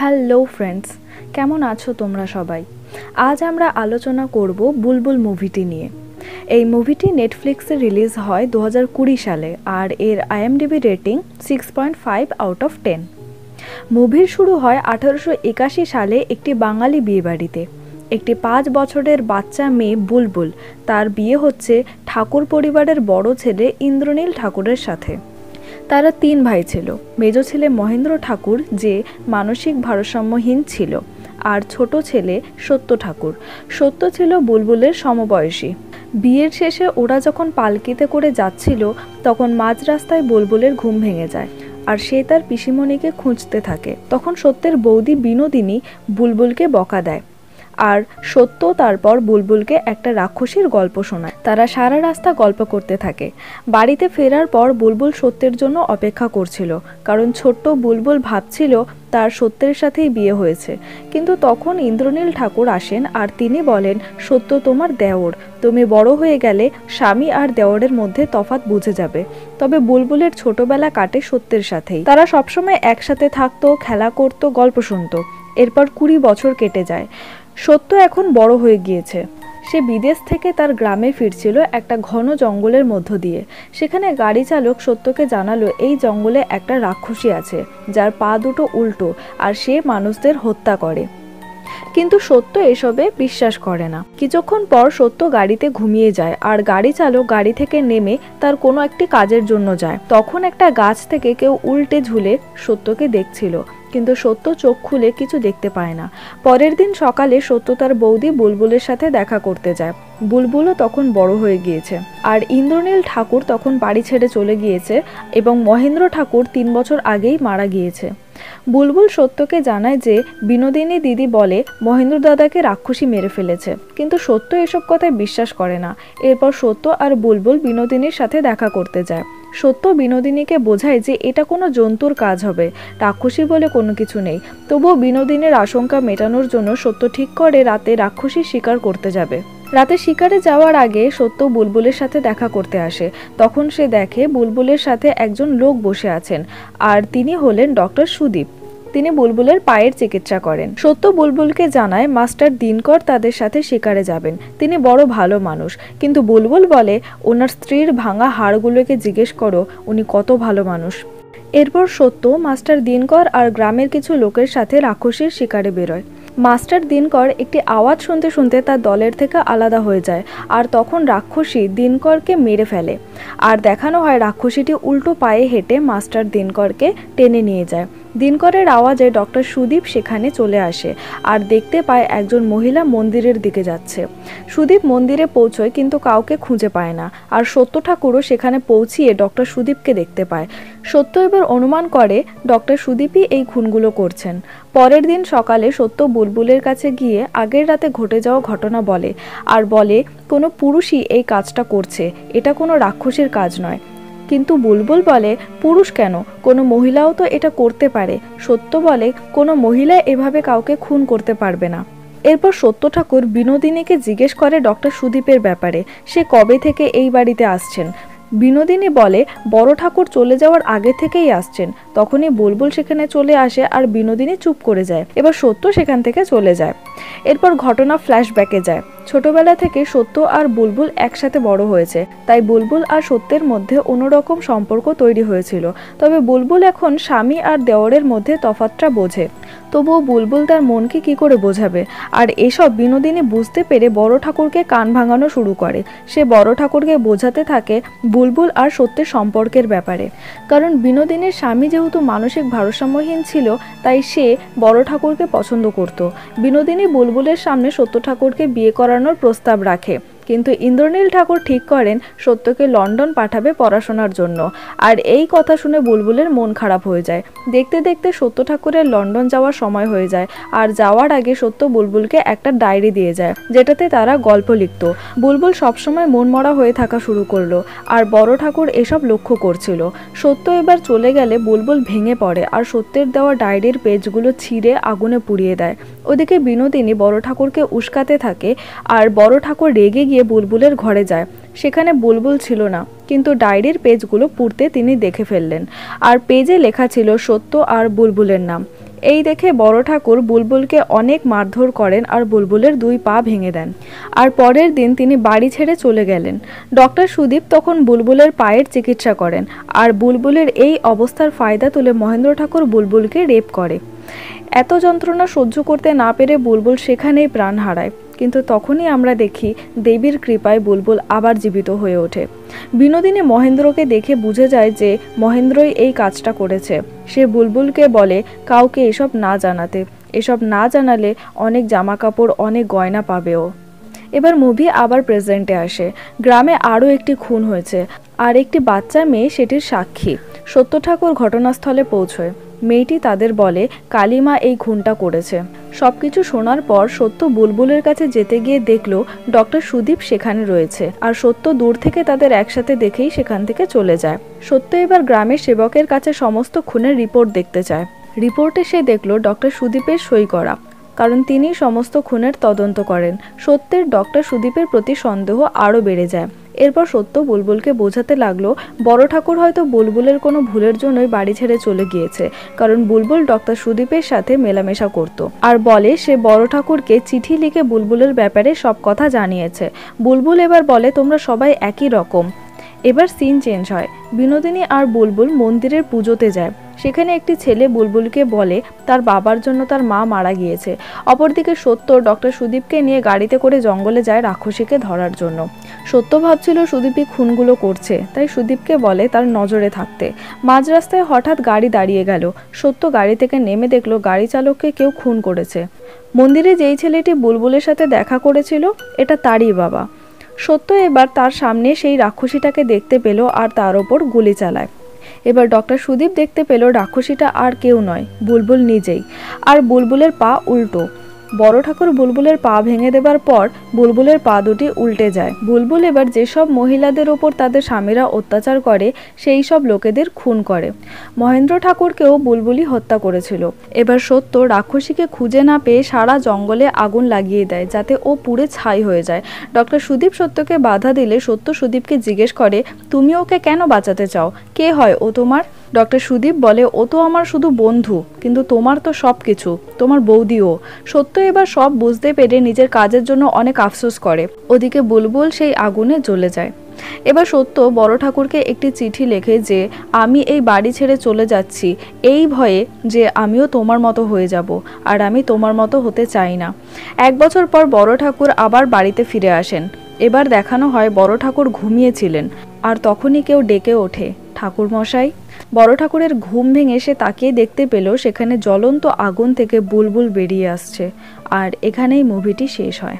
Hello friends, কেমন আছো তোমরা সবাই? আজ আমরা আলোচনা করব বুলবুল মুভিটি নিয়ে। এই মুভিটি নেটফ্লিক্সে রিলিজ হয় দু সালে আর এর IMDb rating six point five out of ten মুভির শুরু হয় আঠারোশো একাশি সালে একটি বাঙালি বিয়েবাড়িতে। একটি পাঁচ বছরের বাচ্চা মেয়ে বুলবুল, তার বিয়ে হচ্ছে ঠাকুর পরিবারের বড় ছেলে ইন্দ্রনীল ঠাকুরের সাথে। তারা তিন ভাই ছিল। মেজ ছেলে মহেন্দ্র ঠাকুর, যে মানসিক ভারসাম্যহীন ছিল, আর ছোট ছেলে সত্য ঠাকুর। সত্য ছিল বুলবুলের সমবয়সী। বিয়ের শেষে ওরা যখন পালকিতে করে যাচ্ছিল, তখন মাঝ রাস্তায় বুলবুলের ঘুম ভেঙে যায়, আর সে তার পিসিমণিকে খুঁজতে থাকে। তখন সত্যের বৌদি বিনোদিনী বুলবুলকে বকা দেয়। আর সত্য তারপর বুলবুলকে একটা রাক্ষসীর গল্প শোনায়। তারা সারা রাস্তা গল্প করতে থাকে। বাড়িতে ফেরার পর বুলবুল সত্যের জন্য অপেক্ষা করছিল, কারণ ছোট্ট বুলবুল ভাবছিল তার সত্যের সাথেই বিয়ে হয়েছে। কিন্তু তখন ইন্দ্রনীল ঠাকুর আসেন আর তিনি বলেন, সত্য তোমার দেওর। তুমি বড় হয়ে গেলে স্বামী আর দেওরের মধ্যে তফাত বুঝে যাবে। তবে বুলবুলের ছোটবেলা কাটে সত্যের সাথেই। তারা সবসময় একসাথে থাকতো, খেলা করতো, গল্প শুনতো। এরপর কুড়ি বছর কেটে যায়। সত্য এখন বড় হয়ে গিয়েছে। সে বিদেশ থেকে তার গ্রামে ফিরছিল একটা ঘন জঙ্গলের মধ্য দিয়ে। সেখানে গাড়ি চালক সত্যকে জানালো, এই জঙ্গলে একটা রাক্ষসী আছে, যার পা দুটো উল্টো, আর সে মানুষদের হত্যা করে। কিন্তু সত্য এসবে বিশ্বাস করে না। কিছুক্ষণ পর সত্য গাড়িতে ঘুমিয়ে যায়, আর গাড়ি চালক গাড়ি থেকে নেমে তার কোনো একটি কাজের জন্য যায়। তখন একটা গাছ থেকে কেউ উল্টে ঝুলে সত্যকে দেখছিল। কিন্তু সত্য চোখ খুলে কিছু দেখতে পায় না। পরের দিন সকালে সত্য তার বৌদি বুলবুলের সাথে দেখা করতে যায়। বুলবুলও তখন বড় হয়ে গিয়েছে। আর ইন্দ্রনীল ঠাকুর তখন বাড়ি ছেড়ে চলে গিয়েছে এবং মহেন্দ্র ঠাকুর তিন বছর আগেই মারা গিয়েছে। বুলবুল সত্যকে জানায় যে, বিনোদিনী দিদি বলে, মহেন্দ্র দাদাকে রাক্ষসী মেরে ফেলেছে। কিন্তু সত্য এসব কথায় বিশ্বাস করে না। এরপর সত্য আর বুলবুল বিনোদিনীর সাথে দেখা করতে যায়। সত্য বিনোদিনীকে বোঝায় যে এটা কোনো জন্তুর কাজ হবে। রাক্ষসী বলে কোনো কিছু নেই। তবুও বিনোদিনীর আশঙ্কা মেটানোর জন্য সত্য ঠিক করে রাতে রাক্ষসী শিকার করতে যাবে। রাতে শিকারে যাওয়ার আগে সত্য বুলবুলের সাথে দেখা করতে আসে। তখন সে দেখে বুলবুলের সাথে একজন লোক বসে আছেন। আর তিনি হলেন ডক্টর সুদীপ। তিনি বুলবুলের পায়ের চিকিৎসা করেন। সত্য বুলবুলকে জানায়, মাস্টার দিনকর তাদের সাথে শিকারে যাবেন। তিনি বড় ভালো মানুষ। কিন্তু বুলবুল বলে, ওনার স্ত্রীর ভাঙা হাড়গুলোকে জিজ্ঞেস করো, উনি কত ভালো মানুষ। এরপর সত্য, মাস্টার দিনকর আর গ্রামের কিছু লোকের সাথে রাক্ষসীর শিকারে বেরোয়। মাস্টার দিনকর একটি আওয়াজ শুনতে শুনতে তার দলের থেকে আলাদা হয়ে যায়, আর তখন রাক্ষসী দিনকরকে মেরে ফেলে। আর দেখানো হয় রাক্ষসীটি উল্টো পায়ে হেঁটে মাস্টার দিনকরকে টেনে নিয়ে যায়। দিনকরের আওয়াজে ডক্টর সুদীপ সেখানে চলে আসে আর দেখতে পায় একজন মহিলা মন্দিরের দিকে যাচ্ছে। সুদীপ মন্দিরে পৌঁছয় কিন্তু কাউকে খুঁজে পায় না আর সত্য ঠাকুরও সেখানে পৌঁছিয়ে ডক্টর সুদীপকে দেখতে পায়। সত্য এবার অনুমান করে ডক্টর সুদীপই এই খুনগুলো করছেন। পরের দিন সকালে সত্য বুলবুলের কাছে গিয়ে আগের রাতে ঘটে যাওয়া ঘটনা বলে আর বলে, কোনো পুরুষই এই কাজটা করছে। এটা কোনো রাক্ষসীর কাজ নয়। কিন্তু বুলবুল বলে, পুরুষ কেন? কোনো মহিলাও তো এটা করতে পারে। সত্য বলে, কোনো মহিলা এভাবে কাউকে খুন করতে পারবে না। এরপর সত্য ঠাকুর বিনোদিনীকে জিজ্ঞেস করে ডক্টর সুদীপের ব্যাপারে, সে কবে থেকে এই বাড়িতে আসছেন? বিনোদিনী বলে, বড় ঠাকুর চলে যাওয়ার আগে থেকেই আসছেন। তখনই বুলবুল সেখানে চলে আসে আর বিনোদিনী চুপ করে যায়। এবার সত্য সেখান থেকে চলে যায়। এরপর ঘটনা ফ্ল্যাশব্যাকে যায়। ছোটবেলা থেকে সত্য আর বুলবুল একসাথে বড় হয়েছে, তাই বুলবুল আর সত্যের মধ্যে অন্যরকম সম্পর্ক তৈরি হয়েছিল। তবে বুলবুল এখন স্বামী আর দেওরের মধ্যে তফাতটা বোঝে। তবুও বুলবুল তার মনকে কি করে বোঝাবে? আর এসব বিনোদিনী বুঝতে পেরে বড় ঠাকুরকে কান ভাঙানো শুরু করে। সে বড় ঠাকুরকে বোঝাতে থাকে বুলবুল আর সত্যের সম্পর্কের ব্যাপারে। কারণ বিনোদিনীর স্বামী যেহেতু মানসিক ভারসাম্যহীন ছিল, তাই সে বড় ঠাকুরকে পছন্দ করত। বিনোদিনী বুলবুলের সামনে সত্য ঠাকুরকে বিয়ে করানোর প্রস্তাব রাখে। কিন্তু ইন্দ্রনীল ঠাকুর ঠিক করেন সত্যকে লন্ডন পাঠাবে পড়াশোনার জন্য। আর এই কথা শুনে বুলবুলের মন খারাপ হয়ে যায়। দেখতে দেখতে সত্য ঠাকুরের লন্ডন যাওয়ার সময় হয়ে যায় আর যাওয়ার আগে সত্য বুলবুলকে একটা ডায়েরি দিয়ে যায়, যেটাতে তারা গল্প লিখত। বুলবুল সবসময় মন মরা হয়ে থাকা শুরু করল আর বড় ঠাকুর এসব লক্ষ্য করছিল। সত্য এবার চলে গেলে বুলবুল ভেঙে পড়ে আর সত্যের দেওয়া ডায়েরির পেজগুলো ছিঁড়ে আগুনে পুড়িয়ে দেয়। ওদিকে বিনোদিনী বড় ঠাকুরকে উস্কাতে থাকে আর বড় ঠাকুর রেগে গিয়ে বুলবুলের ঘরে যায়। সেখানে বুলবুল ছিল না, কিন্তু ডায়েরির পেজগুলো পুড়তে তিনি দেখে ফেললেন। আর পেজে লেখা ছিল সত্য আর বুলবুলের নাম। এই দেখে বড় ঠাকুর বুলবুলকে অনেক মারধর করেন আর বুলবুলের দুই পা ভেঙে দেন। আর পরের দিন তিনি বাড়ি ছেড়ে চলে গেলেন। ডক্টর সুদীপ তখন বুলবুলের পায়ের চিকিৎসা করেন আর বুলবুলের এই অবস্থার ফায়দা তুলে মহেন্দ্র ঠাকুর বুলবুলকে রেপ করে। এত যন্ত্রণা সহ্য করতে না পেরে বুলবুল সেখানেই প্রাণ হারায়। কিন্তু তখনই আমরা দেখি দেবীর কৃপায় বুলবুল আবার জীবিত হয়ে ওঠে। বিনোদিনী মহেন্দ্রকে দেখে বুঝে যায় যে মহেন্দ্রই এই কাজটা করেছে। সে বুলবুলকে বলে, কাউকে এসব না জানাতে। এসব না জানালে অনেক জামা কাপড় অনেক গয়না পাবেও এবার মুভি আবার প্রেজেন্টে আসে। গ্রামে আরও একটি খুন হয়েছে। আর একটি বাচ্চা মেয়ে সেটির সাক্ষী। সত্য ঠাকুর ঘটনাস্থলে পৌঁছয়। মেয়েটি তাদের বলে, কালিমা এই খুনটা করেছে। সবকিছু শোনার পর সত্য বুলবুলের কাছে যেতে গিয়ে দেখল, ডক্টর সুদীপ সেখানে রয়েছে। আর সত্য দূর থেকে তাদের একসাথে দেখেই সেখান থেকে চলে যায়। সত্য এবার গ্রামের সেবকের কাছে সমস্ত খুনের রিপোর্ট দেখতে চায়। রিপোর্টে সে দেখল, ডক্টর সুদীপের সই করা। কারণ তিনি সমস্ত খুনের তদন্ত করেন। সত্যের ডক্টর সুদীপের প্রতি সন্দেহ আরও বেড়ে যায়। এরপর সত্য বুলবুলকে বোঝাতে লাগল, বড় ঠাকুর হয়তো বুলবুলের কোনো ভুলের জন্যই বাড়ি ছেড়ে চলে গিয়েছে, কারণ বুলবুল ডক্টর সুদীপের সাথে মেলামেশা করত। আর বলে, সে বড় ঠাকুরকে চিঠি লিখে বুলবুলের ব্যাপারে সব কথা জানিয়েছে। বুলবুল এবার বলে, তোমরা সবাই একই রকম। এবার সিন চেঞ্জ হয়। বিনোদিনী আর বুলবুল মন্দিরের পুজোতে যায়। সেখানে একটি ছেলে বুলবুলকে বলে, তার বাবার জন্য তার মা মারা গিয়েছে। অপরদিকে সত্য, ডক্টর সুদীপকে নিয়ে গাড়িতে করে জঙ্গলে যায় রাক্ষসীকে ধরার জন্য। সত্য ভাবছিল, সুদীপই খুনগুলো করছে, তাই সুদীপকে বলে তার নজরে থাকতে। মাঝ রাস্তায় হঠাৎ গাড়ি দাঁড়িয়ে গেল। সত্য গাড়ি থেকে নেমে দেখল, গাড়ি চালককে কেউ খুন করেছে। মন্দিরে যেই ছেলেটি বুলবুলের সাথে দেখা করেছিল, এটা তারই বাবা। সত্য এবার তার সামনে সেই রাক্ষসীটাকে দেখতে পেল আর তার ওপর গুলি চালায়। এবার ডক্টর সুদীপ দেখতে পেল রাক্ষসীটা আর কেউ নয়, বুলবুল নিজেই। আর বুলবুলের পা উল্টো। বড় ঠাকুর বুলবুলের পা ভেঙে দেবার পর বুলবুলের পা দুটি উল্টে যায়। বুলবুল এবার যেসব মহিলাদের ওপর তাদের স্বামীরা অত্যাচার করে, সেই সব লোকেদের খুন করে। মহেন্দ্র ঠাকুরকেও বুলবুলি হত্যা করেছিল। এবার সত্য, রাক্ষসীকে খুঁজে না পেয়ে সারা জঙ্গলে আগুন লাগিয়ে দেয়, যাতে ও পুড়ে ছাই হয়ে যায়। ডক্টর সুদীপ সত্যকে বাধা দিলে সত্য সুদীপকে জিজ্ঞেস করে, তুমি ওকে কেন বাঁচাতে চাও? কে হয় ও তোমার? ডক্টর সুদীপ বলে, ও তো আমার শুধু বন্ধু, কিন্তু তোমার তো সব কিছু তোমার বৌদিও সত্য এবার সব বুঝতে পেরে নিজের কাজের জন্য অনেক আফসোস করে। ওদিকে বুলবুল সেই আগুনে জ্বলে যায়। এবার সত্য, বড় ঠাকুরকে একটি চিঠি লেখে যে, আমি এই বাড়ি ছেড়ে চলে যাচ্ছি। এই ভয়ে যে আমিও তোমার মতো হয়ে যাব, আর আমি তোমার মতো হতে চাই না। এক বছর পর বড় ঠাকুর আবার বাড়িতে ফিরে আসেন। এবার দেখানো হয় বড় ঠাকুর ঘুমিয়েছিলেন, আর তখনই কেউ ডেকে ওঠে। ঠাকুর মশাই বড় ঠাকুরের ঘুম ভেঙে সে তাকিয়ে দেখতে পেল সেখানে জ্বলন্ত আগুন থেকে বুলবুল বেরিয়ে আসছে। আর এখানেই মুভিটি শেষ হয়।